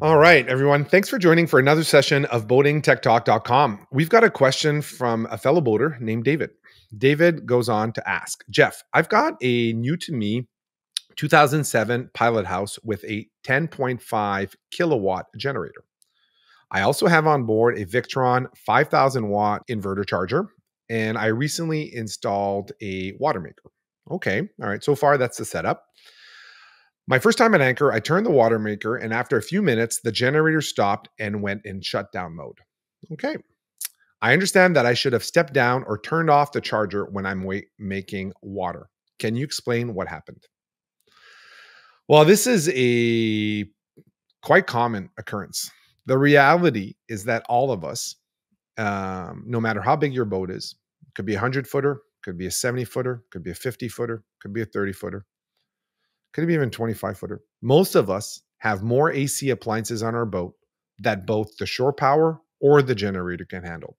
right, everyone. Thanks for joining for another session of boatingtechtalk.com. We've got a question from a fellow boater named David. David goes on to ask Jeff, I've got a new to me 2007 pilot house with a 10.5 kilowatt generator. I also have on board a Victron 5000 watt inverter charger, and I recently installed a water maker. Okay, all right, so far that's the setup. My first time at Anchor, I turned the water maker, and after a few minutes, the generator stopped and went in shutdown mode. Okay. I understand that I should have stepped down or turned off the charger when I'm making water. Can you explain what happened? Well, this is a quite common occurrence. The reality is that all of us, um, no matter how big your boat is, could be a 100 footer, could be a 70 footer, could be a 50 footer, could be a 30 footer, could be even 25 footer. Most of us have more AC appliances on our boat that both the shore power or the generator can handle.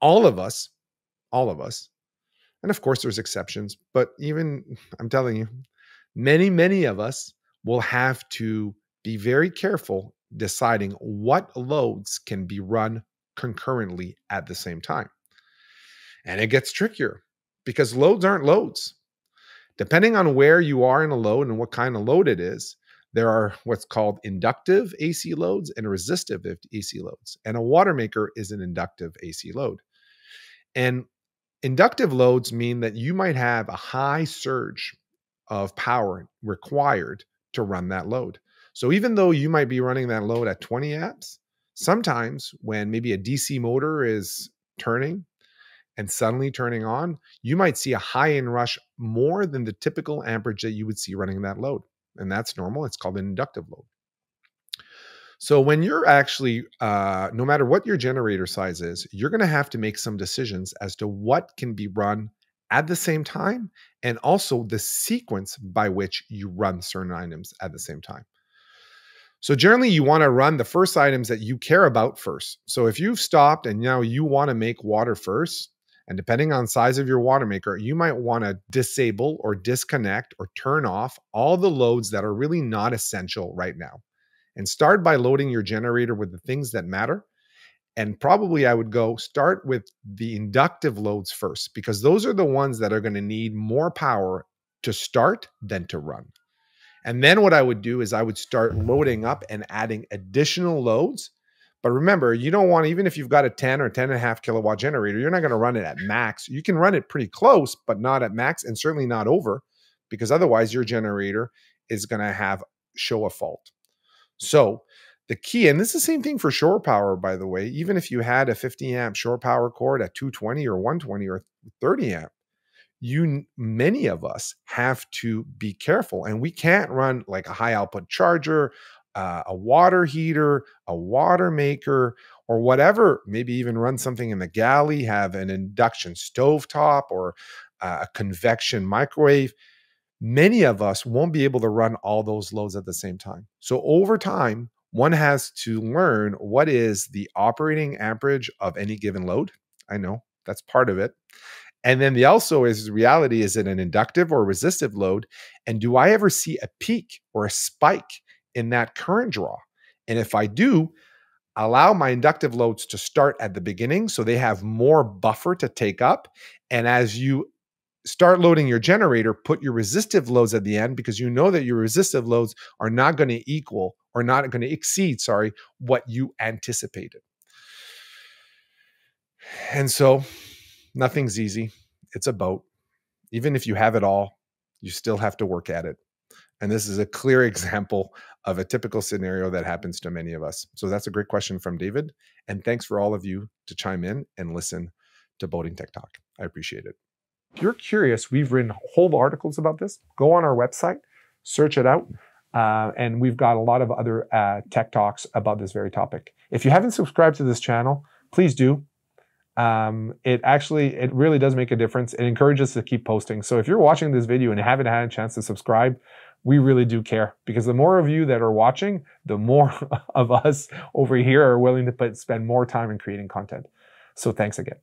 All of us, all of us, and of course there's exceptions, but even I'm telling you, many, many of us will have to be very careful deciding what loads can be run concurrently at the same time. And it gets trickier because loads aren't loads. Depending on where you are in a load and what kind of load it is, there are what's called inductive AC loads and resistive AC loads. And a water maker is an inductive AC load. And inductive loads mean that you might have a high surge of power required to run that load. So even though you might be running that load at 20 amps, sometimes when maybe a DC motor is turning and suddenly turning on, you might see a high inrush more than the typical amperage that you would see running that load. And that's normal. It's called an inductive load. So when you're actually, uh, no matter what your generator size is, you're going to have to make some decisions as to what can be run at the same time and also the sequence by which you run certain items at the same time. So generally you want to run the first items that you care about first. So if you've stopped and now you want to make water first, and depending on size of your water maker, you might want to disable or disconnect or turn off all the loads that are really not essential right now. And start by loading your generator with the things that matter. And probably I would go start with the inductive loads first, because those are the ones that are going to need more power to start than to run. And then what I would do is I would start loading up and adding additional loads but remember, you don't want, even if you've got a 10 or 10 and a half kilowatt generator, you're not going to run it at max. You can run it pretty close, but not at max and certainly not over because otherwise your generator is going to have show a fault. So the key, and this is the same thing for shore power, by the way, even if you had a 50 amp shore power cord at 220 or 120 or 30 amp, you many of us have to be careful and we can't run like a high output charger uh, a water heater, a water maker, or whatever, maybe even run something in the galley, have an induction stovetop or uh, a convection microwave. Many of us won't be able to run all those loads at the same time. So over time, one has to learn what is the operating amperage of any given load. I know that's part of it. And then the also is reality is it an inductive or resistive load? And do I ever see a peak or a spike in that current draw. And if I do, allow my inductive loads to start at the beginning so they have more buffer to take up. And as you start loading your generator, put your resistive loads at the end because you know that your resistive loads are not going to equal or not going to exceed, sorry, what you anticipated. And so nothing's easy. It's a boat. Even if you have it all, you still have to work at it. And this is a clear example of a typical scenario that happens to many of us. So that's a great question from David. And thanks for all of you to chime in and listen to Boating Tech Talk. I appreciate it. If you're curious, we've written whole articles about this. Go on our website, search it out. Uh, and we've got a lot of other uh, tech talks about this very topic. If you haven't subscribed to this channel, please do. Um, it actually, it really does make a difference. It encourages us to keep posting. So if you're watching this video and haven't had a chance to subscribe, we really do care because the more of you that are watching, the more of us over here are willing to put, spend more time in creating content. So thanks again.